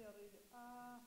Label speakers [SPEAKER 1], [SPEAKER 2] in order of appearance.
[SPEAKER 1] Sí. Ah,